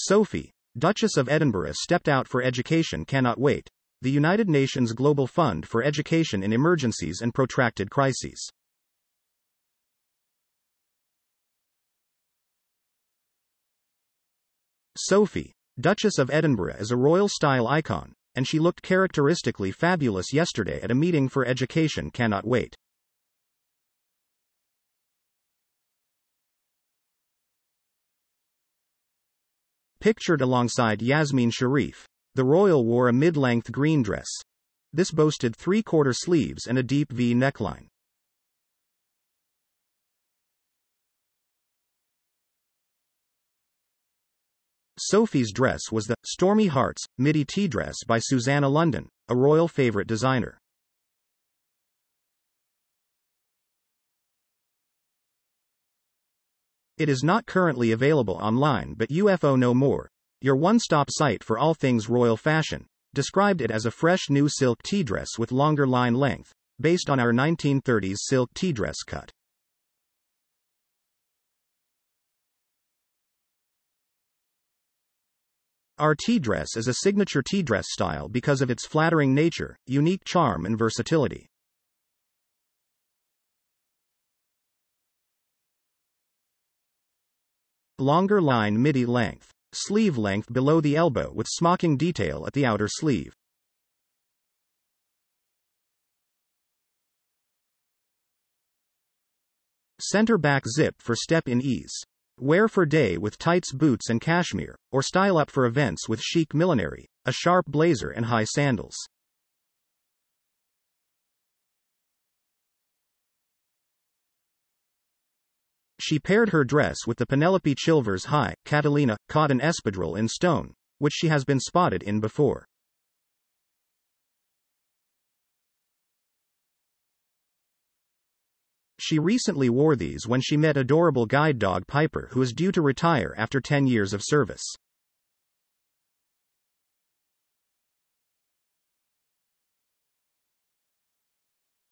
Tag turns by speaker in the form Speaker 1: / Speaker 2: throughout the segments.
Speaker 1: Sophie, Duchess of Edinburgh stepped out for education cannot wait. The United Nations Global Fund for Education in Emergencies and Protracted Crises. Sophie, Duchess of Edinburgh is a royal style icon, and she looked characteristically fabulous yesterday at a meeting for education cannot wait. Pictured alongside Yasmine Sherif, the royal wore a mid-length green dress. This boasted three-quarter sleeves and a deep V neckline. Sophie's dress was the Stormy Hearts midi tea dress by Suzannah London, a royal favorite designer. It is not currently available online but UFO No More, your one-stop site for all things royal fashion, described it as a fresh new silk tea dress with longer line length, based on our 1930s silk tea dress cut. Our tea dress is a signature tea dress style because of its flattering nature, unique charm and versatility. Longer line midi length. Sleeve length below the elbow with smocking detail at the outer sleeve. Center back zip for step in ease. Wear for day with tights boots and cashmere, or style up for events with chic millinery, a sharp blazer and high sandals. She paired her dress with the Penelope Chilvers High Catalina cotton espadrille in stone, which she has been spotted in before. She recently wore these when she met adorable guide dog Piper who is due to retire after 10 years of service.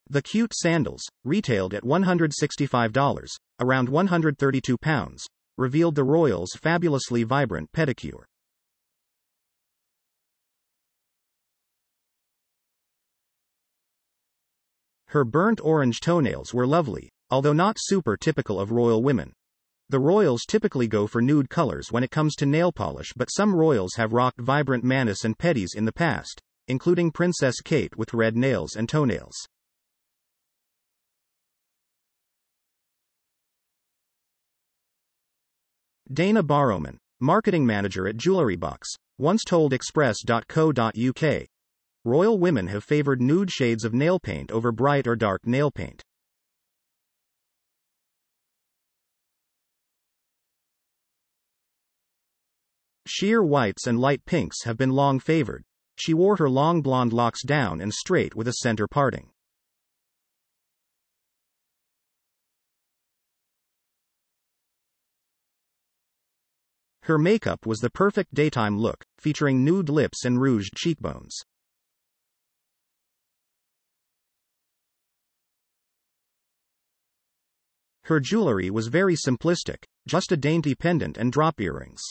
Speaker 1: The cute sandals, retailed at $165, around 132 pounds, revealed the royals' fabulously vibrant pedicure. Her burnt orange toenails were lovely, although not super typical of royal women. The royals typically go for nude colors when it comes to nail polish, but some royals have rocked vibrant manis and pedis in the past, including Princess Kate with red nails and toenails. Dana Barrowman, marketing manager at Jewelrybox, once told Express.co.uk Royal women have favored nude shades of nail paint over bright or dark nail paint. Sheer whites and light pinks have been long favored. She wore her long blonde locks down and straight with a center parting. Her makeup was the perfect daytime look, featuring nude lips and rouged cheekbones. Her jewelry was very simplistic, just a dainty pendant and drop earrings.